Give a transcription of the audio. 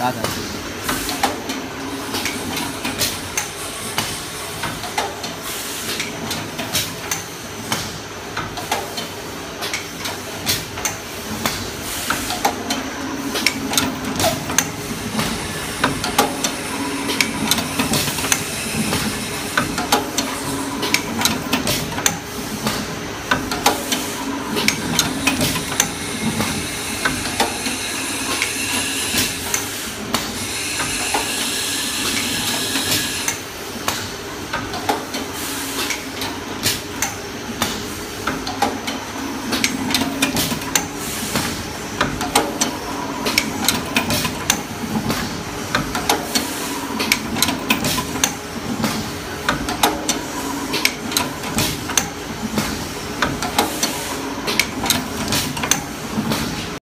大家试试